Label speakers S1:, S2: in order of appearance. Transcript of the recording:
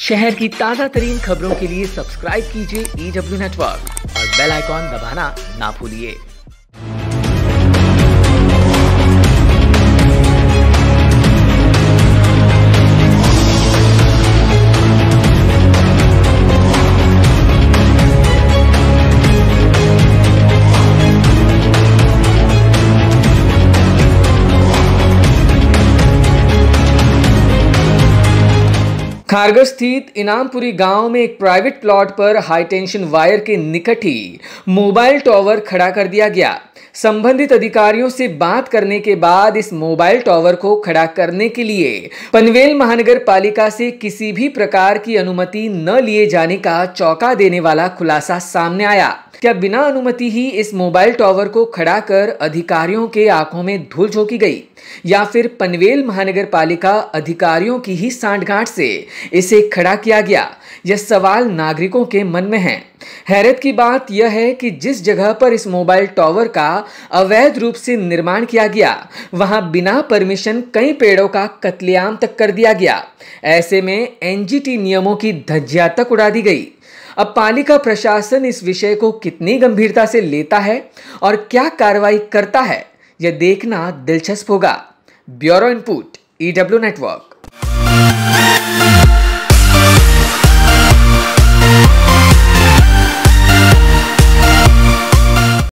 S1: शहर की ताज़ा तरीन खबरों के लिए सब्सक्राइब कीजिए ईडब्ल्यू नेटवर्क और बेल आइकॉन दबाना ना भूलिए। खारगर स्थित इनामपुरी गाँव में एक प्राइवेट प्लॉट पर हाई टेंशन वायर के निकट ही मोबाइल टॉवर खड़ा कर दिया गया। संबंधित अधिकारियों से बात करने के बाद इस मोबाइल टॉवर को खड़ा करने के लिए पनवेल महानगर पालिका से किसी भी प्रकार की अनुमति न लिए जाने का चौका देने वाला खुलासा सामने आया। क्या बिना अनुमति ही इस मोबाइल टॉवर को खड़ा कर अधिकारियों के आँखों में धूल झोंकी गई, या फिर पनवेल महानगर पालिका अधिकारियों की ही सांठगांठ से इसे खड़ा किया गया? यह सवाल नागरिकों के मन में है। हैरत की बात यह है कि जिस जगह पर इस मोबाइल टॉवर का अवैध रूप से निर्माण किया गया, वहाँ बिना परमिशन कई पेड़ों का कत्लेआम तक कर दिया गया। ऐसे में एनजीटी नियमों की धज्जिया तक उड़ा दी गई। अब पालिका प्रशासन इस विषय को कितनी गंभीरता से लेता है और क्या कार्रवाई करता है, यह देखना दिलचस्प होगा। Bureau input EW network